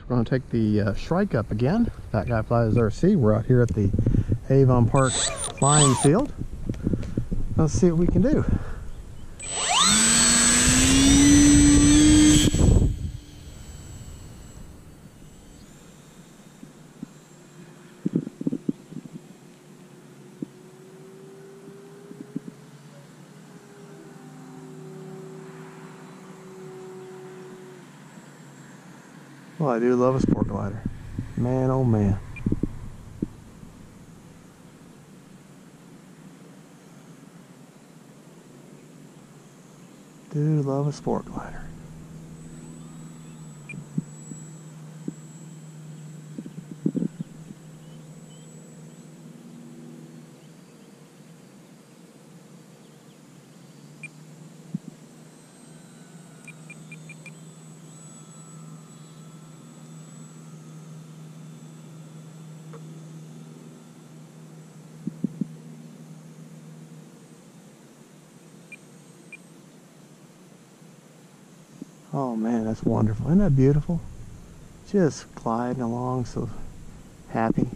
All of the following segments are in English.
We're going to take the uh, Shrike up again. Fat Guy Flies RC. We're out here at the Avon Park flying field. Let's see what we can do. Well, I do love a sport glider. Man, oh man. Do love a sport glider. Oh man, that's wonderful. Isn't that beautiful? Just gliding along so happy.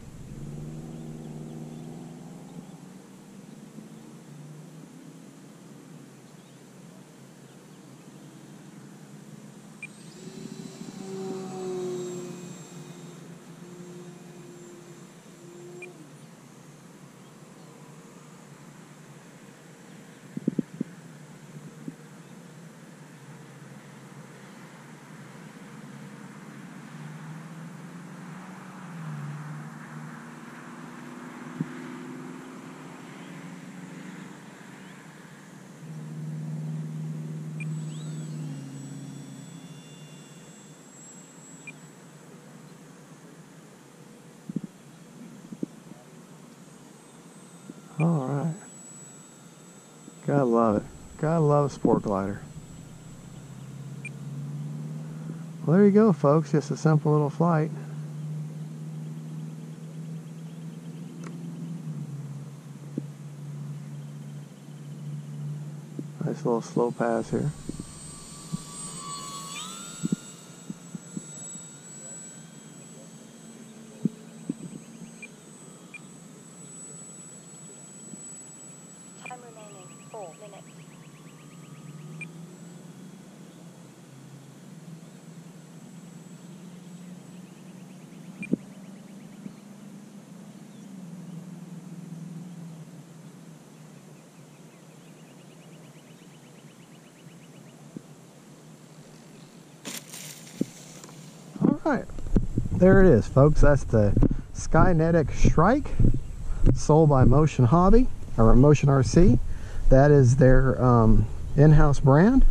All right. Gotta love it. Gotta love a sport glider. Well, there you go, folks. Just a simple little flight. Nice little slow pass here. Right. There it is, folks. That's the Skynetic Shrike sold by Motion Hobby or Motion RC. That is their um, in-house brand.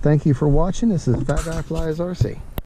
Thank you for watching. This is Fat Guy Flies RC.